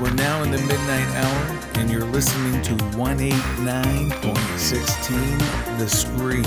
We're now in the midnight hour, and you're listening to 189.16 The Scream.